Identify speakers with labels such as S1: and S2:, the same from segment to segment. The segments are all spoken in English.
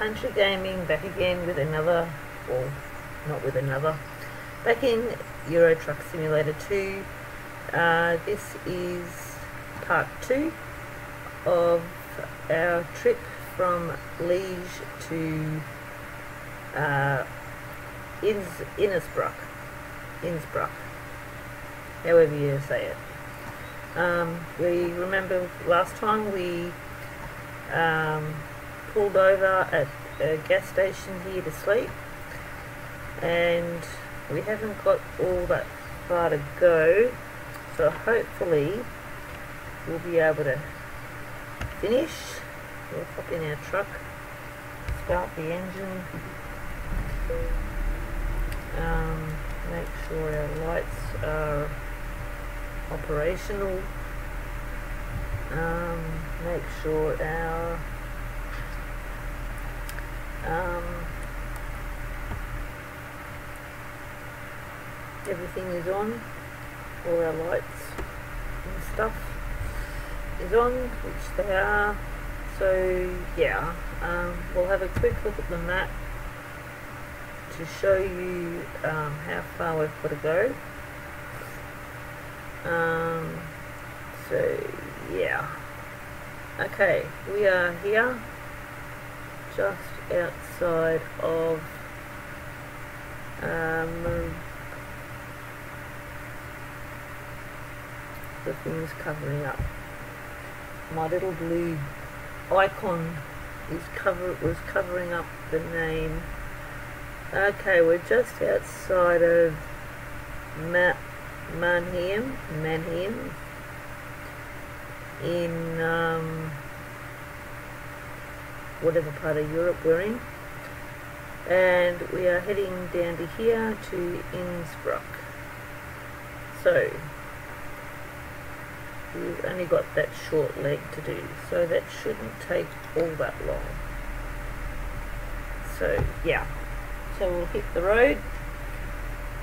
S1: Country Gaming back again with another, or not with another, back in Euro Truck Simulator 2. Uh, this is part 2 of our trip from Liege to uh, Inns, Innsbruck. Innsbruck, however you say it. Um, we remember last time we um, pulled over at a gas station here to sleep. And we haven't got all that far to go. So hopefully we'll be able to finish. We'll hop in our truck start the engine um, make sure our lights are operational um, make sure our um, everything is on. All our lights and stuff is on which they are. So yeah um, we'll have a quick look at the map to show you um, how far we've got to go. Um, so yeah. Okay we are here just outside of um, the things covering up. My little blue icon is cover was covering up the name. Okay we're just outside of Ma Mannheim Mannheim in um, whatever part of Europe we're in. And we are heading down to here to Innsbruck. So we've only got that short leg to do. So that shouldn't take all that long. So yeah. So we'll hit the road.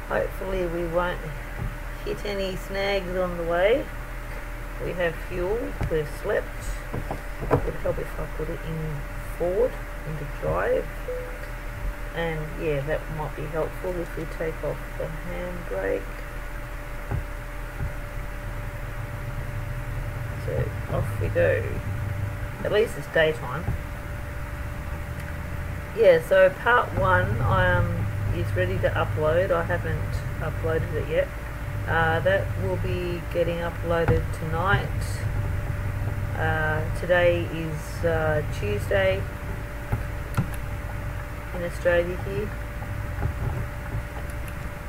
S1: Hopefully we won't hit any snags on the way. We have fuel. We've slept. It would help if I put it in forward into drive. And yeah that might be helpful if we take off the handbrake. So off we go. At least it's daytime. Yeah so part one um, is ready to upload. I haven't uploaded it yet. Uh, that will be getting uploaded tonight. Uh, today is uh, Tuesday in Australia here.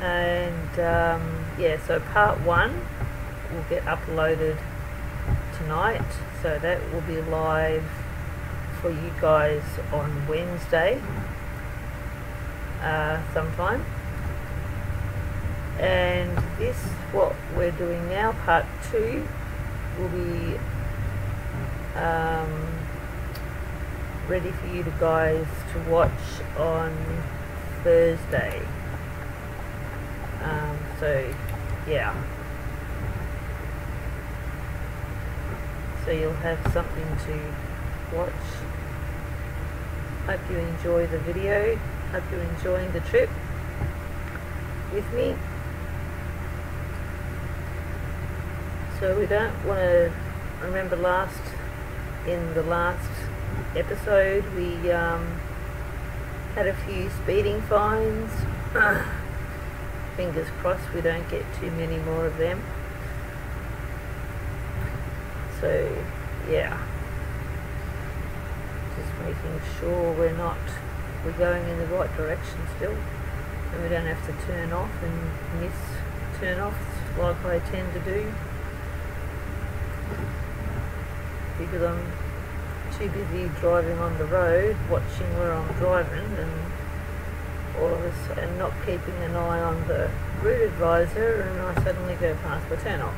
S1: And um, yeah, so part one will get uploaded tonight. So that will be live for you guys on Wednesday uh, sometime and this what we're doing now part two will be um, ready for you to guys to watch on Thursday. Um, so yeah. So you'll have something to watch. Hope you enjoy the video. Hope you're enjoying the trip with me. So we don't want to remember last in the last episode we um, had a few speeding fines. Fingers crossed we don't get too many more of them. So yeah, just making sure we're not we're going in the right direction still, and we don't have to turn off and miss turn offs like I tend to do because I'm too busy driving on the road, watching where I'm driving, and all of us, and not keeping an eye on the route advisor, and I suddenly go past the turn off.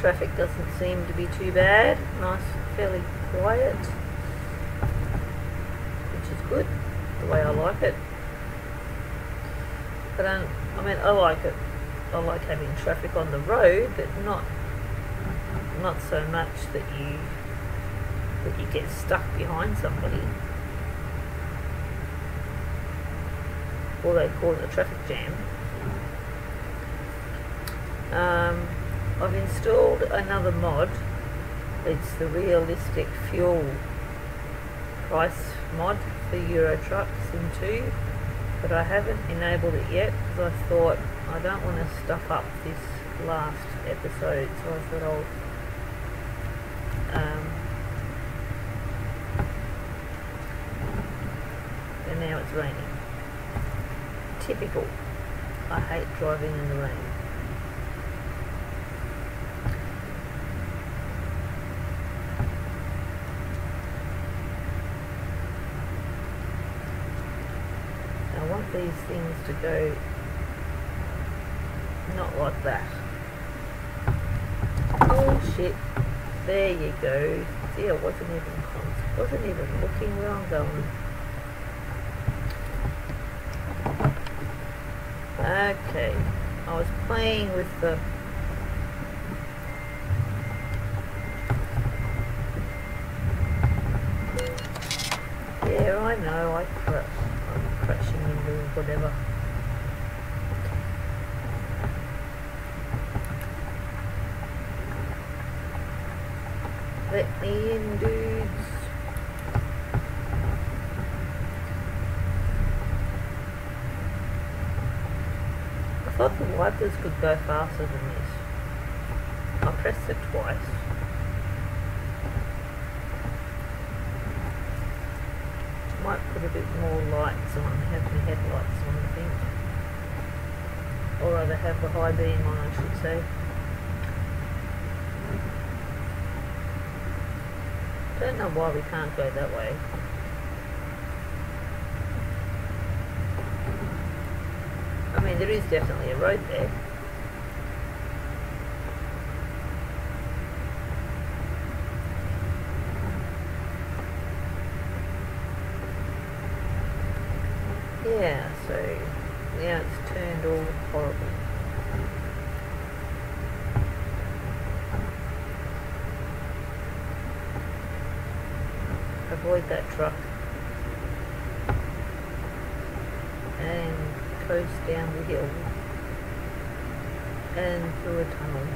S1: Traffic doesn't seem to be too bad, nice, fairly quiet, which is good, the way I like it. But um, I mean, I like it I like having traffic on the road, but not not so much that you that you get stuck behind somebody or they cause a traffic jam. Um, I've installed another mod. It's the realistic fuel price mod for Euro Truck Sim 2 but I haven't enabled it yet because I thought I don't want to stuff up this last episode so I thought I'll um, and now it's raining typical. I hate driving in the rain. I want these things to go not like that. Oh shit. There you go. See I wasn't even wasn't even looking where I'm going Okay, I was playing with the Yeah, I know, I cr I'm crashing into whatever. Let me in, dudes. The wipers could go faster than this. I pressed it twice. Might put a bit more lights on, have the headlights on I think. Or rather have the high beam on I should say. Don't know why we can't go that way. There is definitely a road there. Yeah, so now it's turned all horrible. Avoid that truck. And coast down the hill and through a tunnel.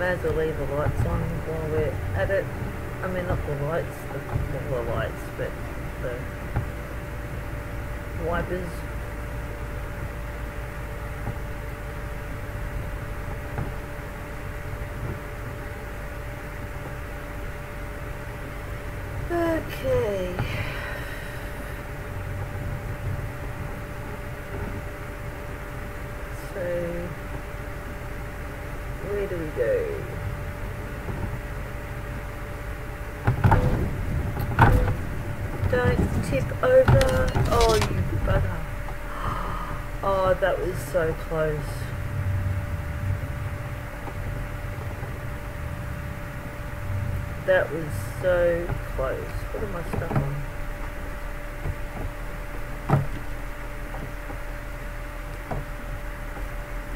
S1: May as well leave the lights on while we're at it. I mean not the lights, the, well, the lights, but the wipers Okay. So, where do we go? Don't tip over. Oh, you bugger. Oh, that was so close. That was so close. What am I stuck on?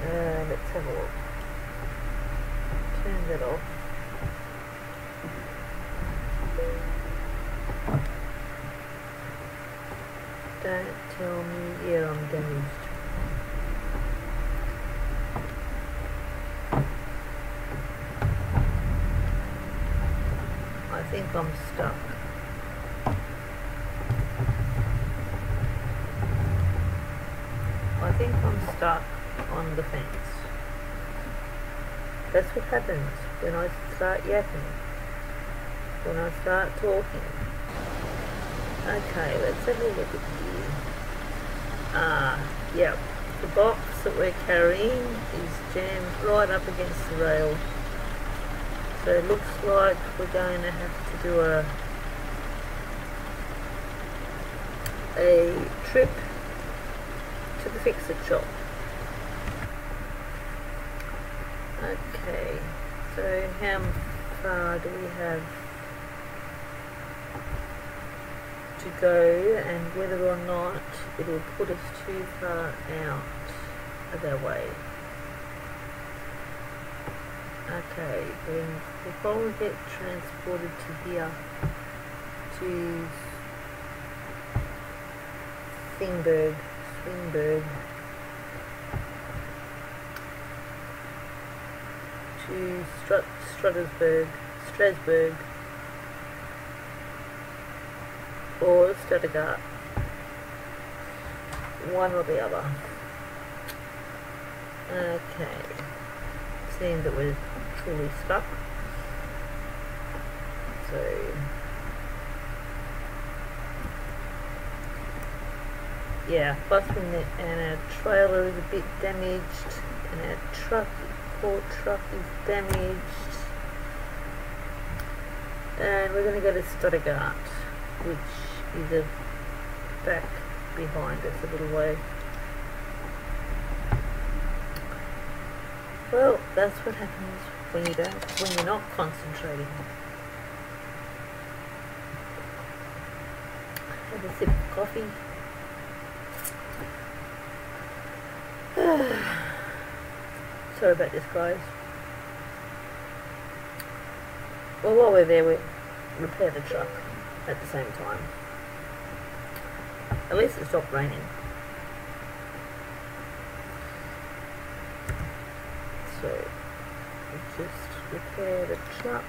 S1: Uh, let's have a look. Turn that off. Don't tell me, yeah, I'm damaged. think I'm stuck. I think I'm stuck on the fence. That's what happens when I start yapping. When Okay, let's have a look at here. Ah, yep. The box that we're carrying is jammed right up against the rail. So it looks like we're going to have to do a a trip to the fix-it shop. Okay, so how far do we have to go and whether or not it'll put us too far out of our way. Okay, then we'll get transported to here to Thingberg, Swinberg, to Strut, Struttersburg, Strasbourg, Oh, or Stuttgart. One or the other. Okay. Seeing that we're truly stuck. So yeah, plus when and our trailer is a bit damaged and our truck, poor truck is damaged. And we're going to go to Stuttgart, which a back behind us a little way. Well, that's what happens when you don't, when you're not concentrating. Have a sip of coffee. Sorry about this, guys. Well, while we're there, we repair the truck at the same time. At least it stopped raining. So, just repair the truck.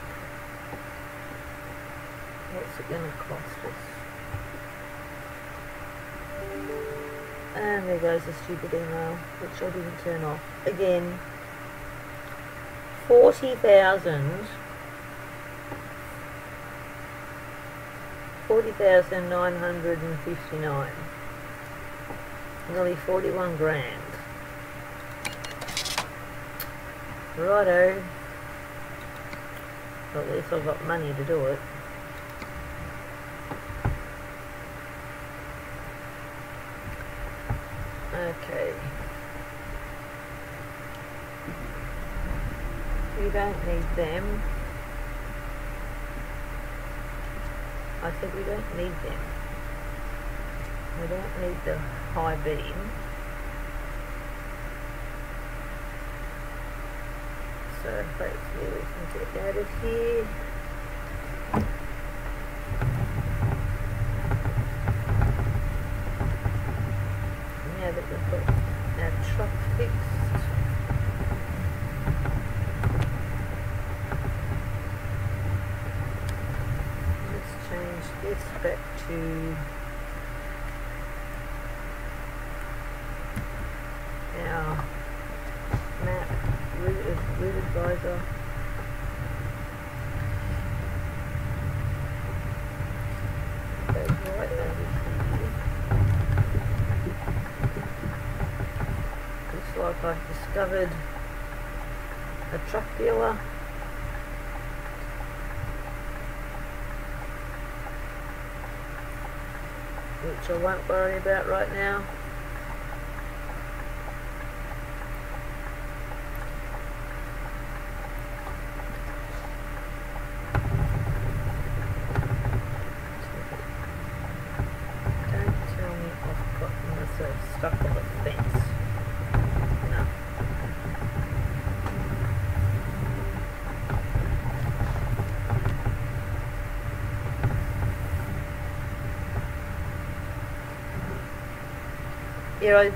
S1: What's it going to cost us? And there goes the stupid email, which I didn't turn off. Again, 40,000 40,959 nearly 41 grand. Righto. At least I've got money to do it. Okay. We don't need them said we don't need them. We don't need the high beam. So hopefully we can get out of here. Now that we've got our truck fixed. Let's change this back to our map route, route advisor. Goes right over here. Looks like I've discovered a truck dealer. which I won't worry about right now. Don't tell me I've got myself stuck on the fence. No. Yeah, I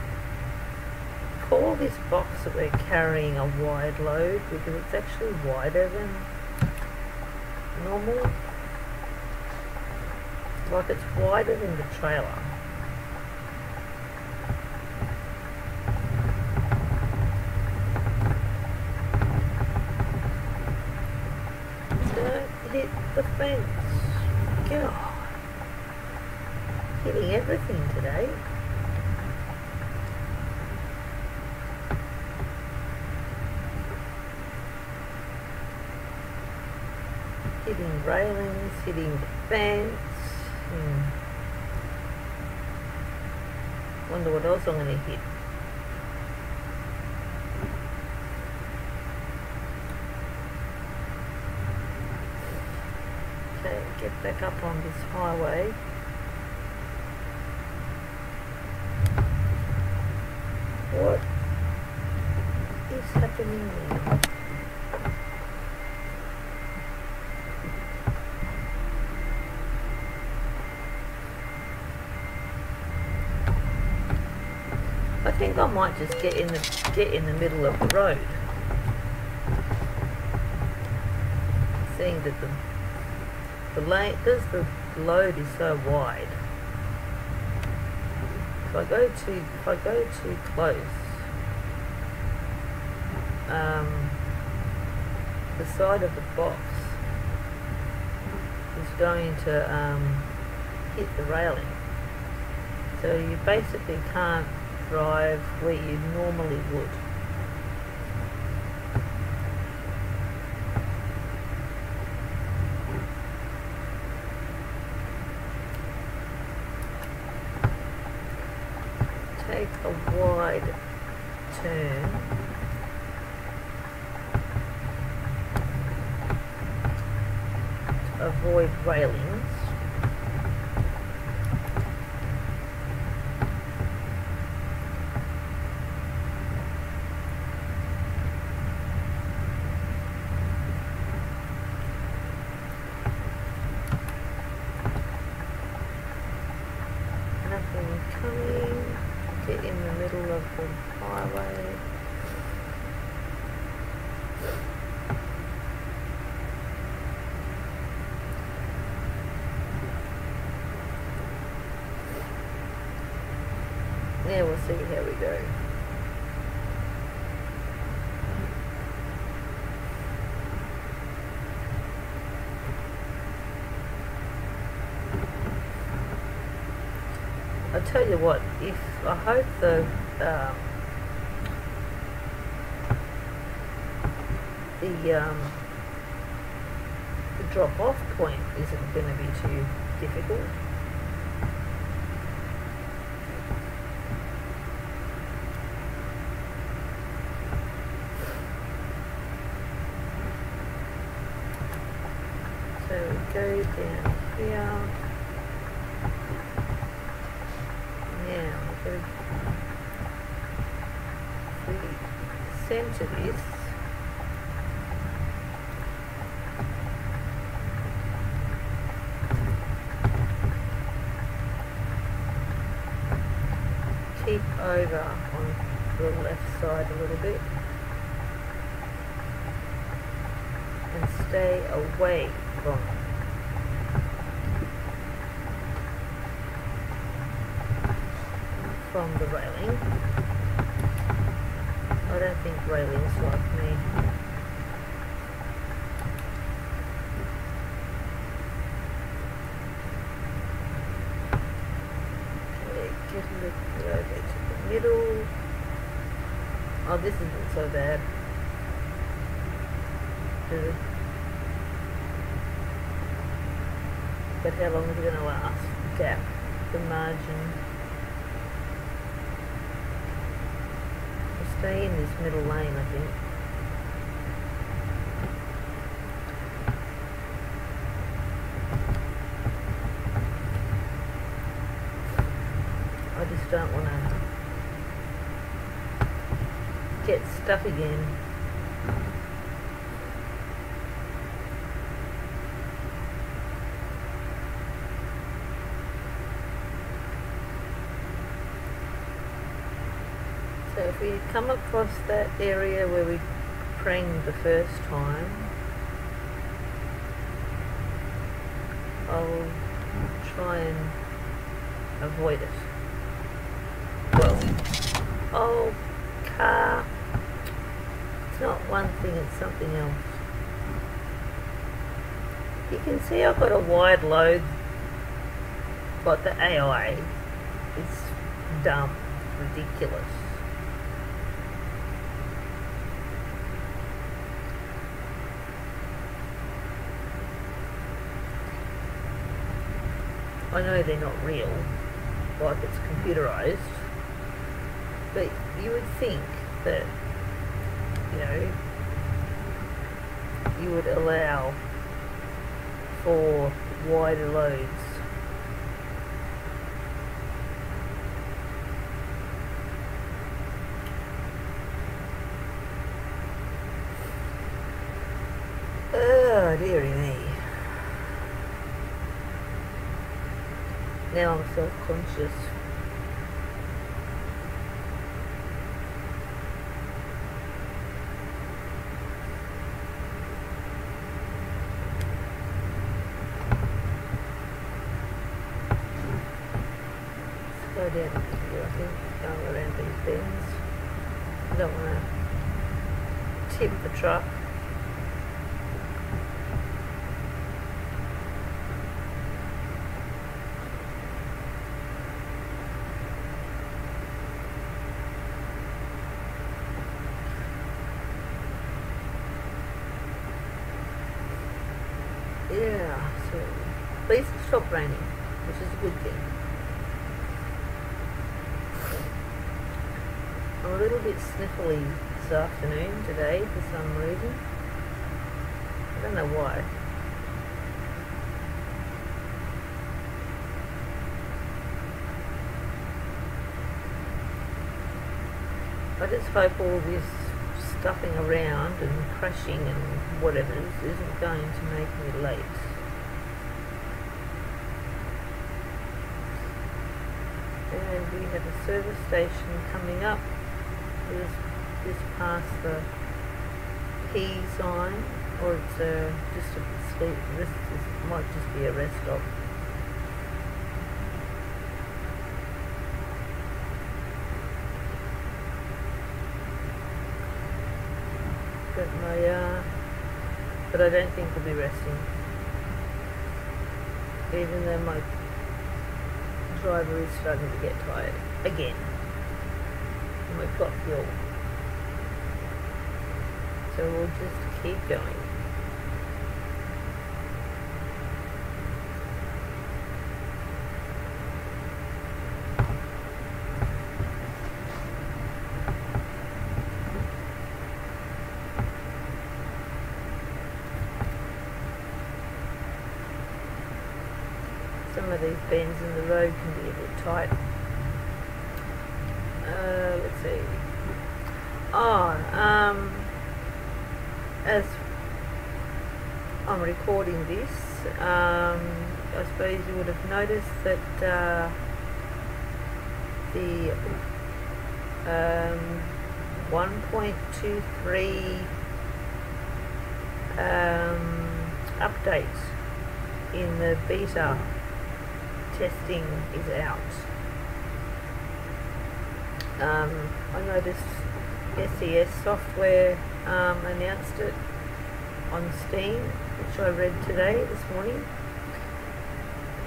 S1: call this box that we're carrying a wide load because it's actually wider than normal. Like it's wider than the trailer. Don't hit the fence. God. Hitting everything today. hitting railings, hitting the fence. Hmm. Wonder what else I'm going to hit. Okay, get back up on this highway. What is happening now? I might just get in the get in the middle of the road. Seeing that the the lane the load is so wide. If I go too if I go too close, um, the side of the box is going to um, hit the railing. So you basically can't drive where you normally would. Take a wide turn. Avoid railings. Nothing coming. Get in the middle of the highway. Yeah, we'll see how we go. I tell you what, if I hope the um, the um, the drop off point isn't going to be too difficult. So we go down here. To centre this. Keep over on the left side a little bit. And stay away from from the railing. I don't think railings like me. Okay, get a little over to the middle. Oh, this isn't so bad. It? But how long is it going to last? Gap, the margin. I'll stay in this middle lane, I think. I just don't want to get stuck again. So if we come across that area where we pranged the first time, I'll try and avoid it. Well, oh, car. It's not one thing, it's something else. You can see I've got a wide load, but the AI is dumb, ridiculous. I know they're not real, like it's computerized, but you would think that, you know, you would allow for wider loads. Ah, oh dearie. Self-conscious. Slow down a bit here, I think, going around these bends. I don't want to tip the truck. Yeah, so it stopped raining, which is a good thing. I'm a little bit sniffly this afternoon today for some reason. I don't know why. I just hope all this stuffing around and crashing and whatever is, isn't going to make me late. And we have a service station coming up. Just, just past the P sign, or it's a, just a sleep. This is, might just be a rest stop. But my, uh, but I don't think we'll be resting. Even though my driver is starting to get tired again. And we've got fuel. So we'll just keep going. Some of these bends in the road can be a bit tight. Uh, let's see. Oh, um, as I'm recording this, um, I suppose you would have noticed that uh, the um, 1.23 um, update in the beta testing is out. Um, I noticed SCS software um, announced it on Steam, which I read today, this morning.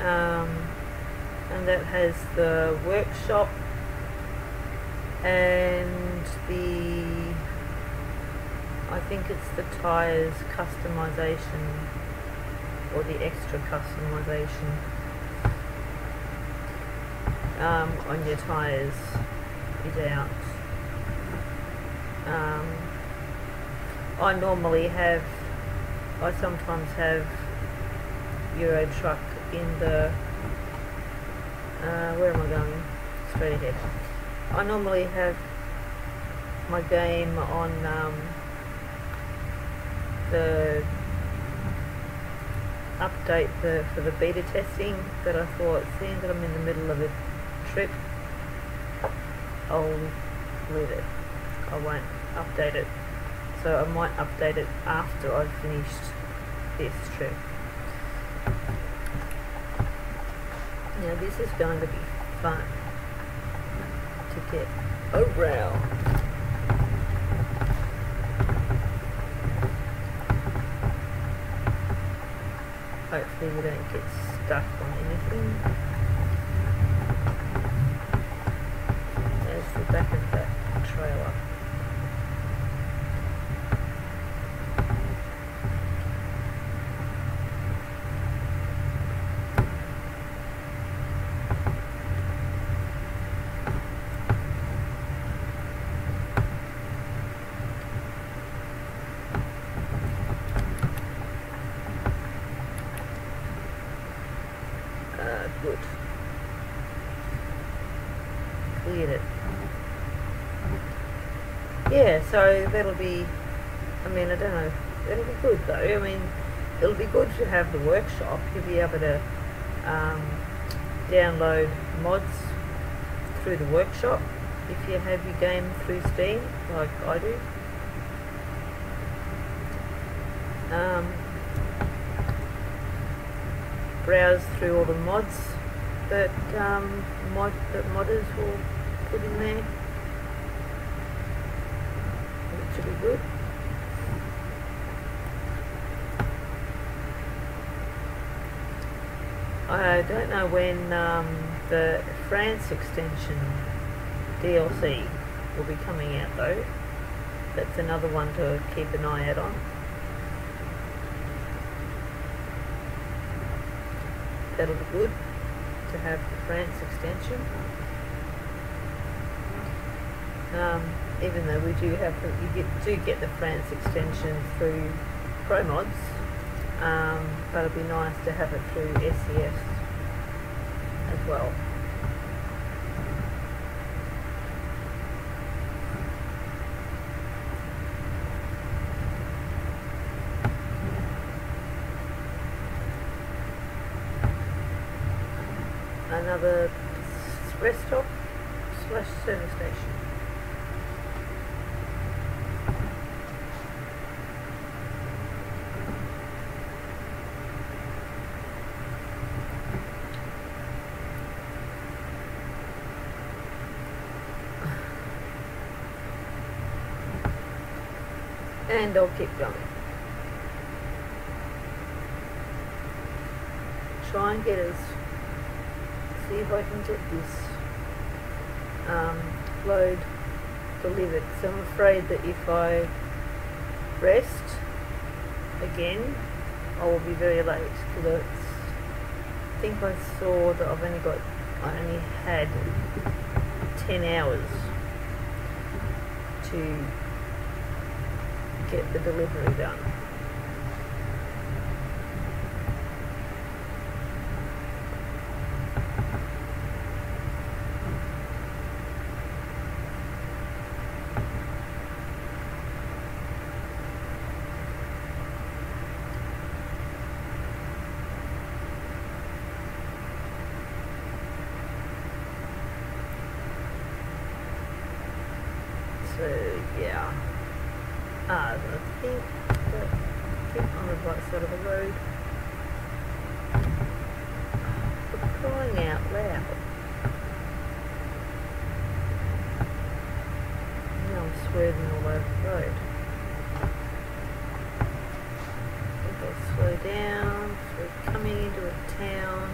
S1: Um, and that has the workshop and the, I think it's the tyres customization or the extra customization um, on your tyres is out. Um, I normally have, I sometimes have Euro truck in the, uh, where am I going? Straight ahead. I normally have my game on um, the update the, for the beta testing, but I thought, seeing that I'm in the middle of a trip, I'll leave it. I won't update it. So I might update it after I've finished this trip. Now this is going to be fun to get around. Hopefully we don't get stuck on anything. There's the back of that trailer. Uh, good. Cleared it. Yeah, so that'll be, I mean, I don't know, that'll be good though. I mean, it'll be good to have the workshop. You'll be able to um, download mods through the workshop if you have your game through Steam, like I do. Um, browse through all the mods that um, mod that modders will put in there, I don't know when um, the France extension DLC will be coming out though. That's another one to keep an eye out on. That'll be good to have the France extension. Um, even though we do have the, you get, do get the France extension through ProMods, um, but it'd be nice to have it through SCS as well. Another rest stop slash service station. And I'll keep going. Try and get us, see if I can get this um, load delivered. So I'm afraid that if I rest again, I will be very late because I think I saw that I've only got, I only had 10 hours to get the delivery done. So yeah. Ah, I think that I think on the right side of the road. For crying out loud. Now I'm swerving all over the road. I think I'll slow down. So we're coming into a town.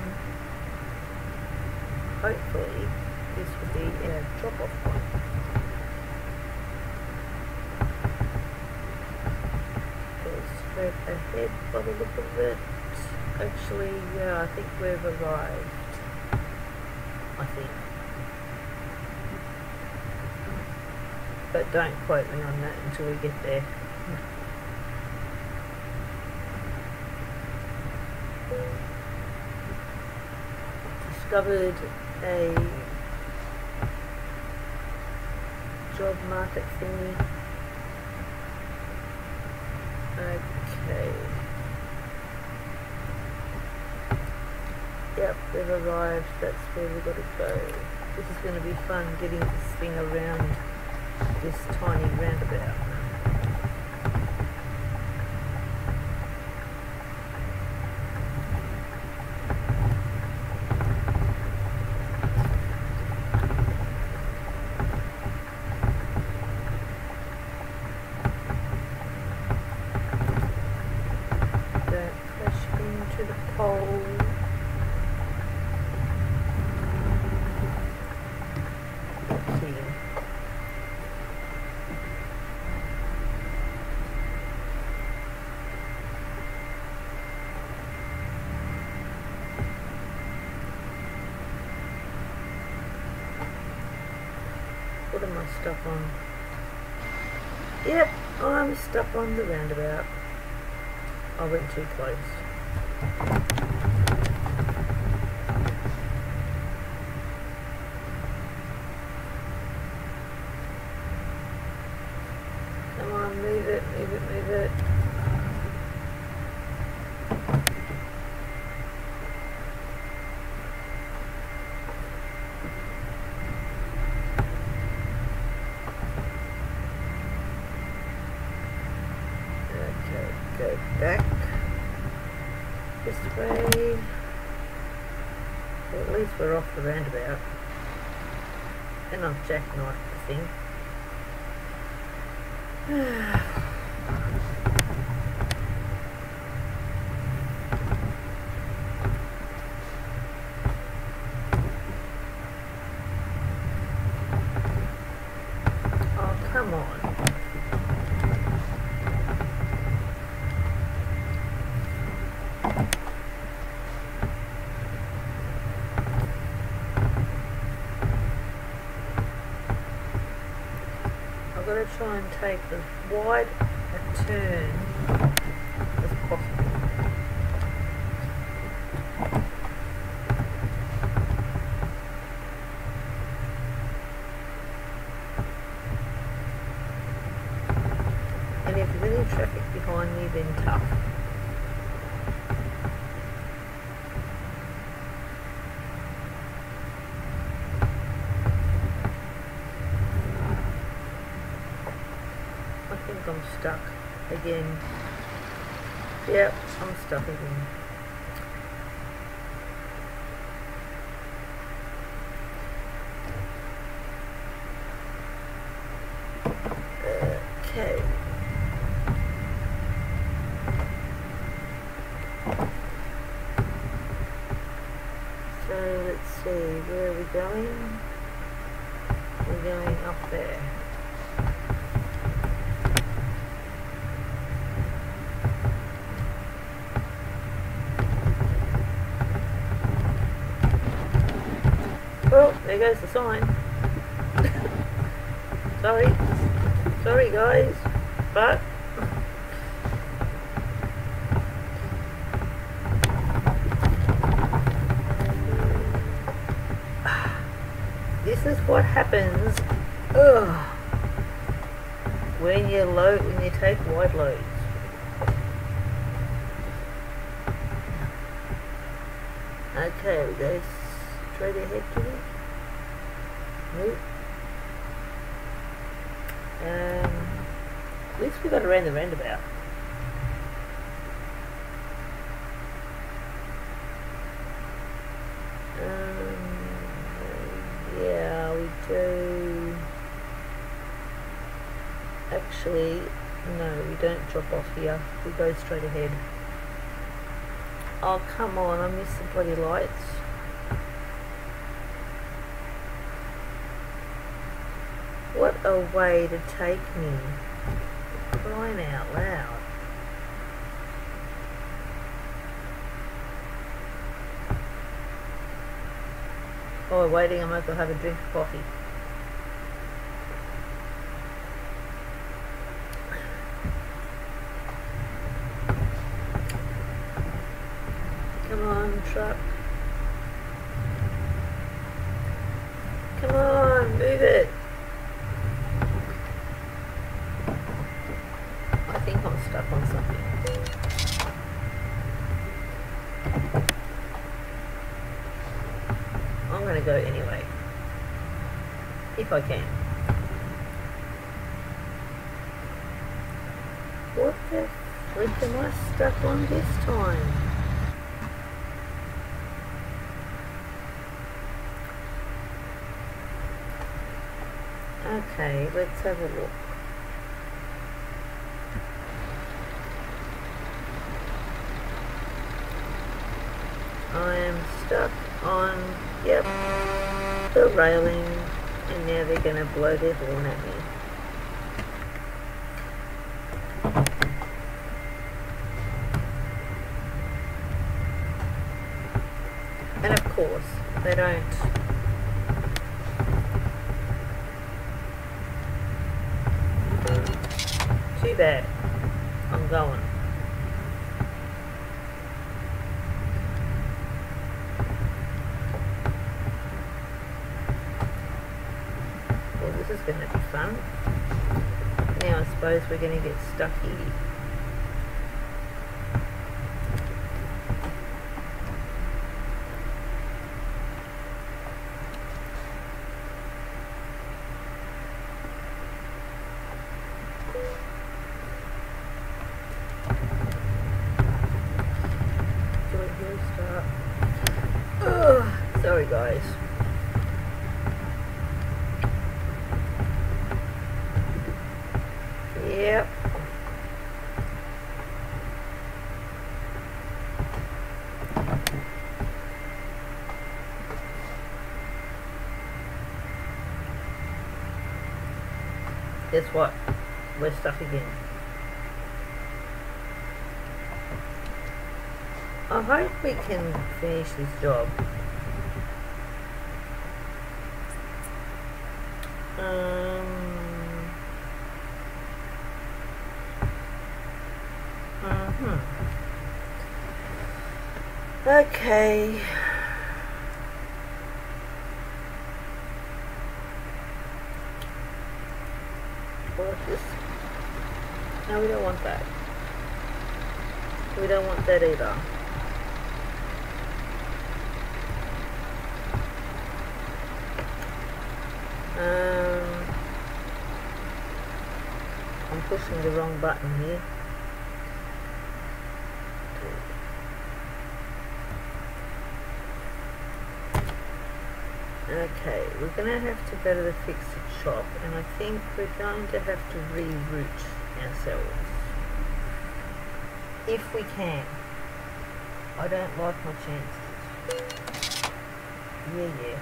S1: Hopefully this will be a drop-off point. straight ahead by the look of it. Actually, yeah, I think we've arrived. I think. But don't quote me on that until we get there. Discovered a job market thingy. Okay. Yep, we've arrived. That's where we've got to go. This is going to be fun getting this thing around this tiny roundabout. Don't crash into the pole. Okay. What am on? Yep, I'm stuck on the roundabout. I went too close. Come on, move it, move it, move it. Well, at least we're off the roundabout. And I've jackknifed the thing. oh, come on. Try and take as wide a turn as possible. And if there's any traffic behind me, then tough. I think I'm stuck again. Yep, I'm stuck again. Okay. So let's see, where are we going? We're going up there. Oh, there goes the sign. Sorry. Sorry guys. But this is what happens ugh, when you load when you take wide loads. Okay, we go straight ahead to it. Nope. Um, at least we got around the roundabout. Um, yeah, we do. Actually, no, we don't drop off here. We go straight ahead. Oh, come on, I missed the bloody lights. What a way to take me. Crying out loud. Oh, waiting, I might as well have a drink of coffee. Come on, truck. Come on, move it. I think I'm stuck on something. I'm gonna go anyway. If I can. What the frick am I stuck on this time? Okay, let's have a look. I am stuck on, yep, the railing, and now they're going to blow their horn at me. And of course, they don't. Too bad. I'm going. Well, this is going to be fun. Now I suppose we're going to get stuck here. Do it here, start. Ugh, Sorry guys. Yep. Guess what? We're stuck again. I hope we can finish this job. Um, mhm. Okay. Well, this. No, we don't want that. We don't want that either. Um, I'm pushing the wrong button here. Okay, we're going to have to go to the fixed shop and I think we're going to have to reroute ourselves. If we can. I don't like my chances. Yeah, yeah.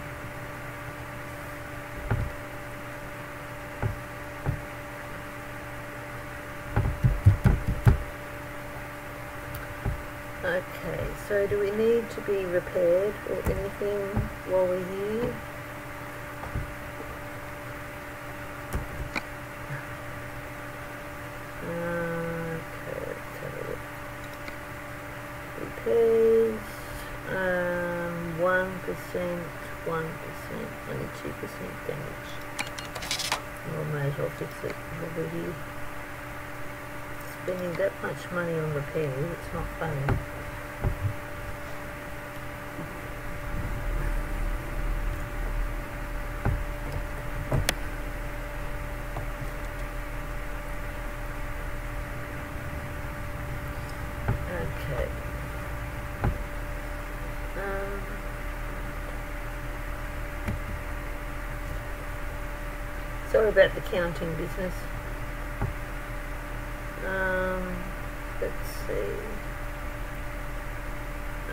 S1: Okay, so do we need to be repaired or anything while we're here? Okay, let's have a look. Repairs, um, 1%, 1%, only 2% damage. Well, may as well fix it we're here. Spending that much money on repairs, it's not funny. Okay. Um, about the counting business. Um, let's see.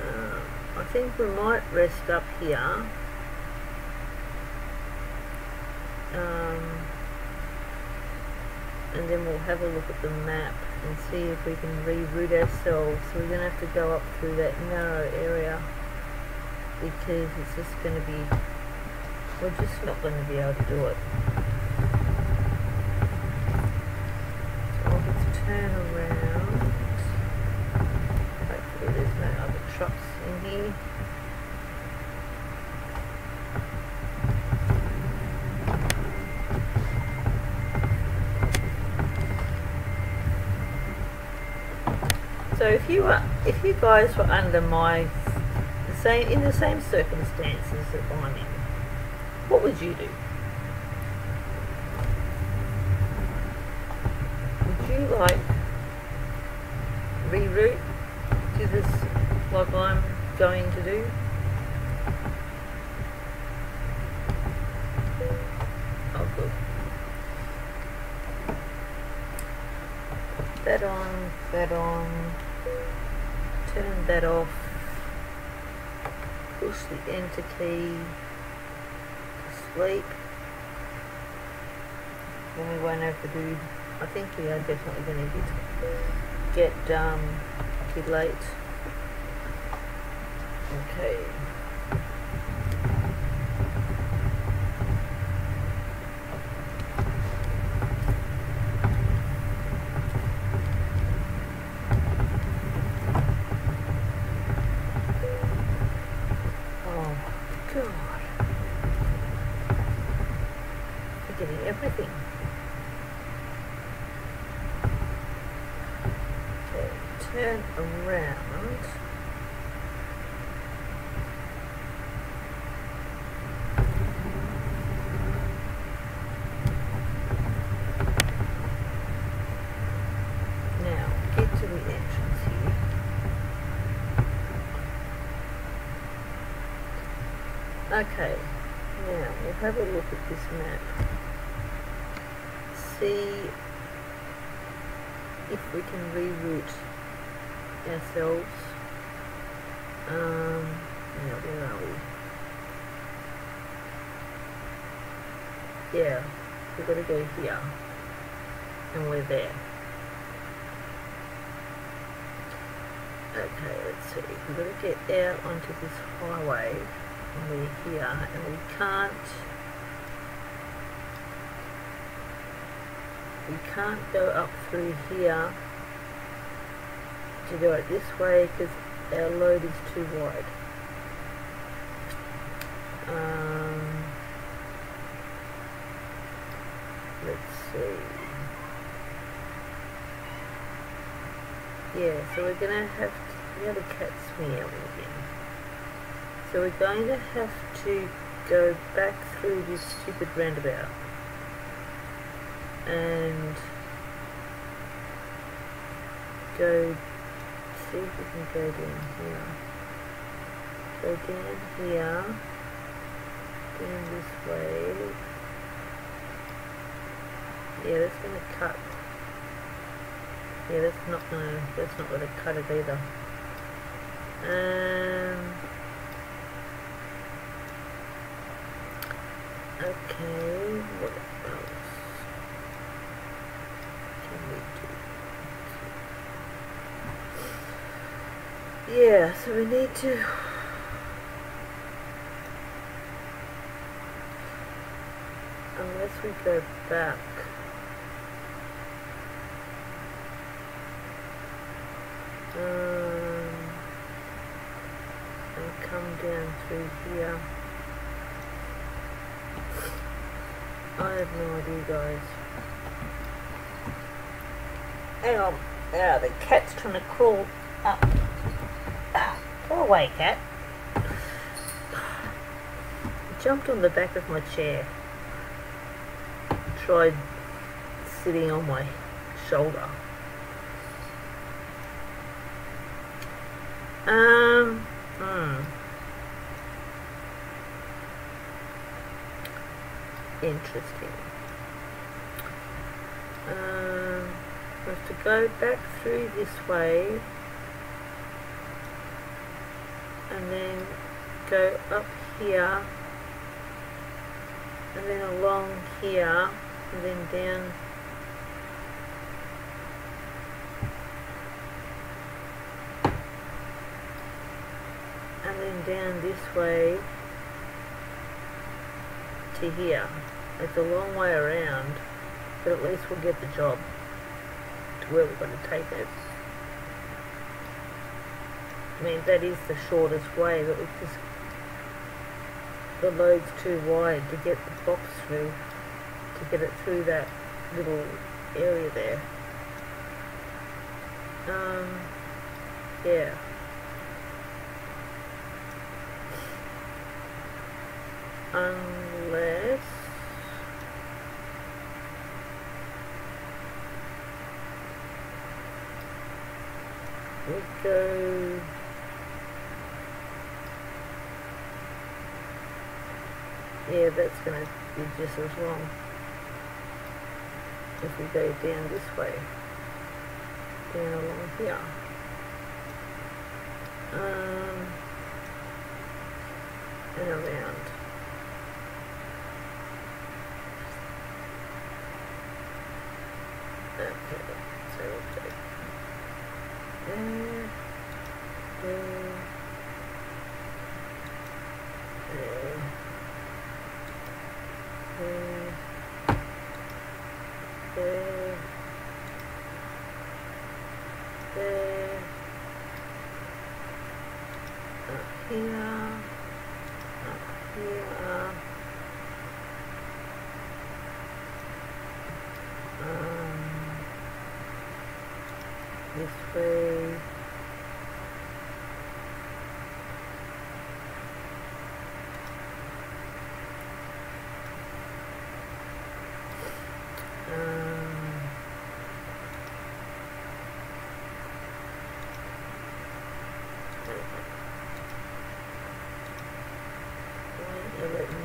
S1: Um, I think we might rest up here. Um, and then we'll have a look at the map and see if we can reroute ourselves. So we're going to have to go up through that narrow area because it's just going to be, we're just not going to be able to do it. So let's turn around. Hopefully there's no other trucks in here. So if you were, if you guys were under my same in the same circumstances that I'm in, what would you do? Would you like reroute to this like I'm going to do? Oh good. That on, that on turn that off, push sleep. Then we won't have to do, I think we are definitely going to get, get um, get late. Okay. Oh God. Forgetting everything. Okay, turn around. Now, get to the entrance here. Okay, now we'll have a look at this map. See if we can reroute ourselves. Um, now where are we? Yeah, we've got to go here. And we're there. Okay, let's see. We've got to get out onto this highway. And we're here. And we can't... We can't go up through here to go it this way because our load is too wide. Um, let's see. Yeah, so we're going to have to, yeah, the cat's meowing again. So we're going to have to go back through this stupid roundabout. And go, see if we can go down here. Go down here, down this way. Yeah, that's going to cut yeah, that's not gonna that's not gonna cut it either. Um Okay, what else can we do? Yeah, so we need to unless we go back um, and come down through here. I have no idea, guys. Hang on. Yeah, the cat's trying to crawl up. Go away, cat. Jumped on the back of my chair. Tried sitting on my shoulder. Um, hmm. Interesting. Um, we have to go back through this way and then go up here and then along here and then down and then down this way to here. It's a long way around, but at least we'll get the job to where we're going to take it. I mean, that is the shortest way, but it's just the load's too wide to get the box through, to get it through that little area there. Um, yeah. unless we yeah that's gonna be just as long if we go down this way. Down along here. Um and around. Okay, so we'll take there, there, there, there, there, there, up here, up here, um, this way. Um, one, let me.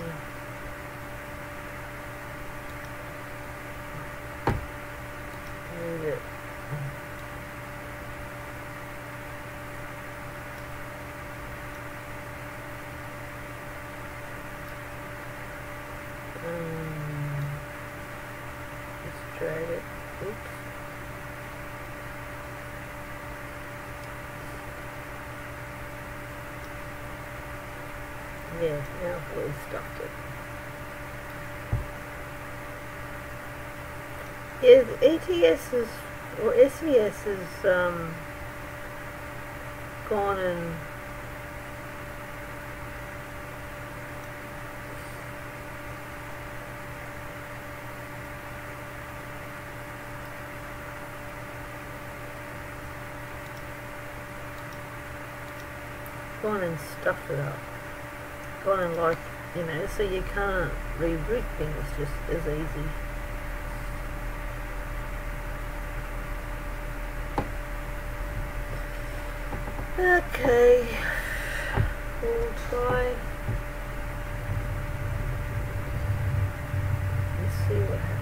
S1: Move it. Um, let's drag it. Oops. Yeah, now really stuffed it. Is, or SCS is, um, gone and gone and stuffed it up. Like, you know, so you can't reboot things just as easy. Okay, we'll try. Let's see what happens.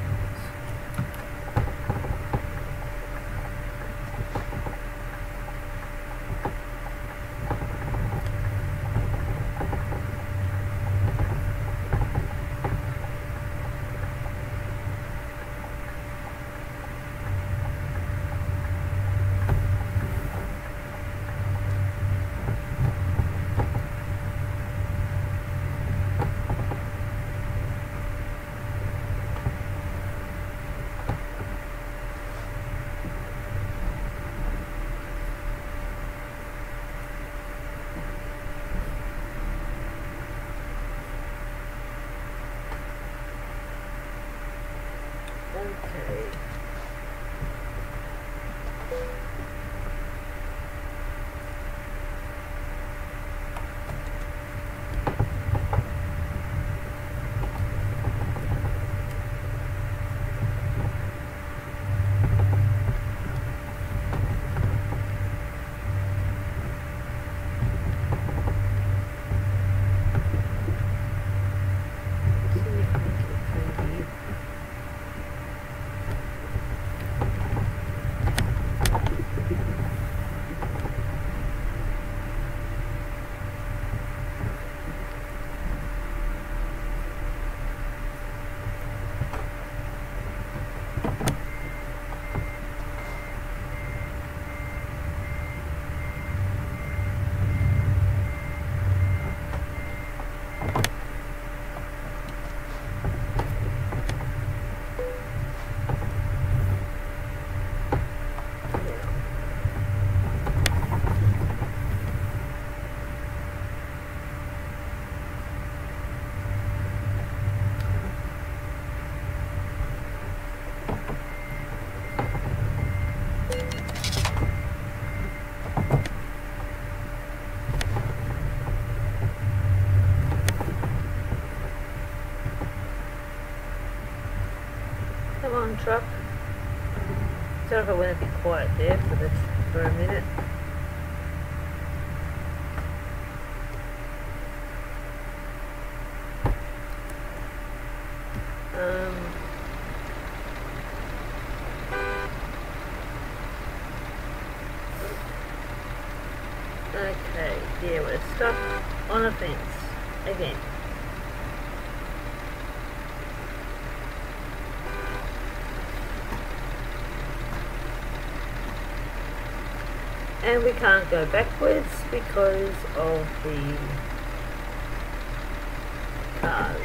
S1: Okay. See if I can get through here. Come on, truck. Sorry if I went a bit quiet there for the for a minute. Um. Okay, yeah, we're stuck on a fence again. and we can't go backwards because of the cars.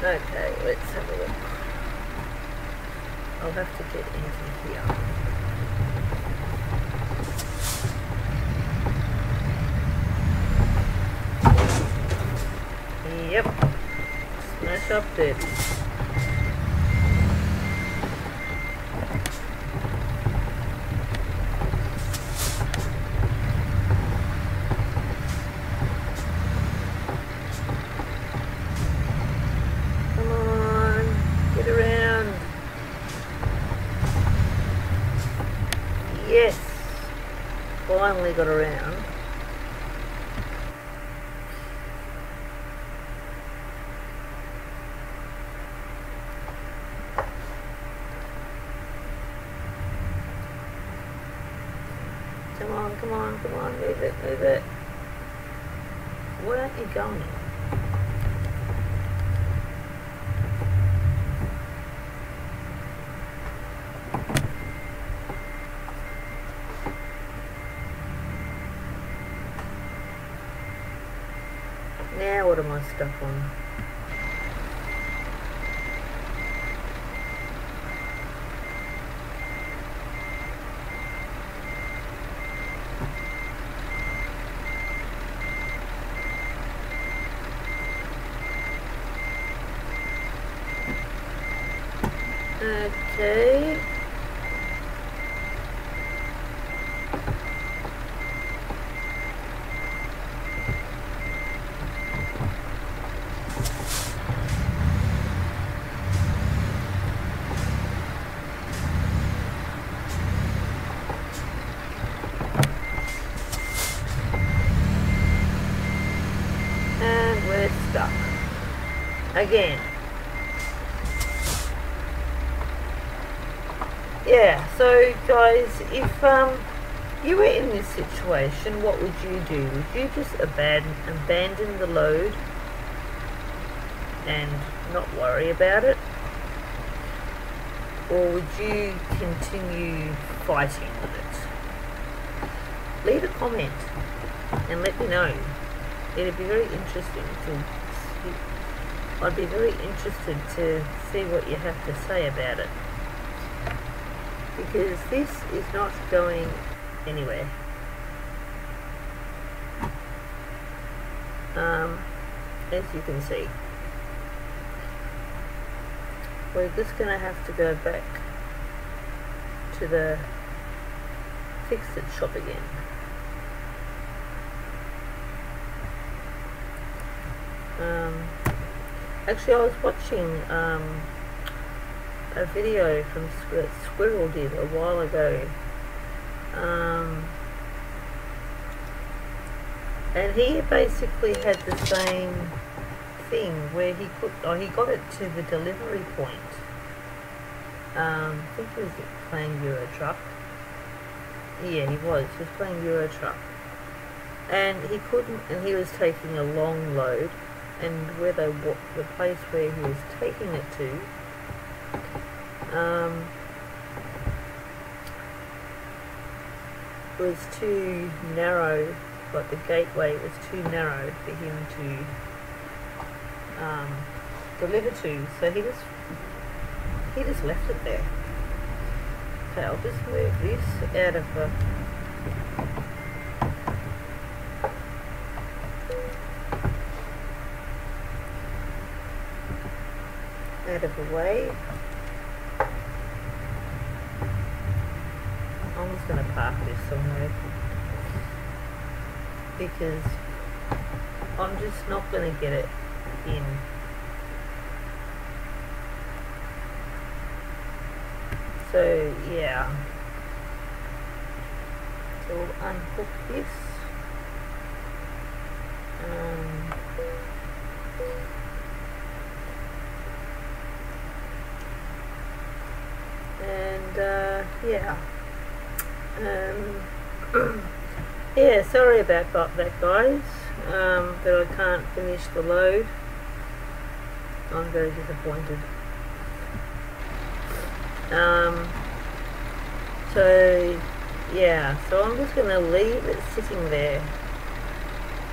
S1: Okay, let's have a look. I'll have to get into here. Yep. Smash up it. Come on, get around. Finally got around. Come on, come on, come on, move it, move it. Where are you going? What am I on? Okay. And we're stuck. Again. Yeah, so guys, if um you were in this situation, what would you do? Would you just abandon abandon the load and not worry about it? Or would you continue fighting with it? Leave a comment and let me know. It'd be very interesting to I'd be very interested to see what you have to say about it because this is not going anywhere. Um, as you can see, we're just going to have to go back to the fix-it shop again. Um, actually, I was watching um, a video from Squir- Squirrel did a while ago. Um, and he basically had the same thing where he put, oh, he got it to the delivery point. Um, I think he was playing Euro Truck. Yeah, he was. He was playing Euro Truck. And he couldn't, and he was taking a long load, and whether wa- the place where he was taking it to, um, was too narrow, like the gateway was too narrow for him to um, deliver to. So he just he just left it there. Okay, I'll just move this out of the out of the way. I'm just going to park this somewhere because I'm just not going to get it in. So yeah, so we'll unhook this. And uh, yeah. Um, yeah, sorry about that, guys. Um, I can't finish the load. I'm very disappointed. Um, so yeah, so I'm just going to leave it sitting there,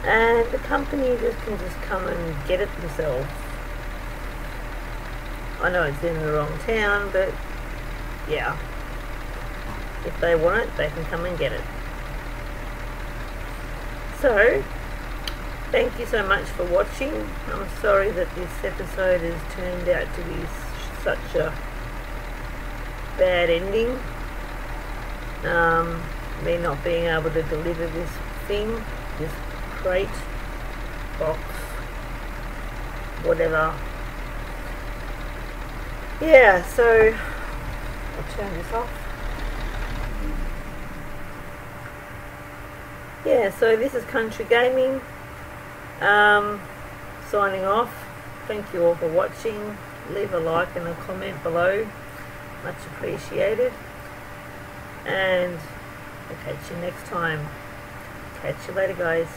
S1: and the company just can just come and get it themselves. I know it's in the wrong town, but yeah. If they want it, they can come and get it. So, thank you so much for watching. I'm sorry that this episode has turned out to be such a bad ending. Um, me not being able to deliver this thing, this crate, box, whatever. Yeah, so turn this off. yeah, so this is Country Gaming. Um, signing off. Thank you all for watching. Leave a like and a comment below. Much appreciated. And I'll catch you next time. Catch you later, guys.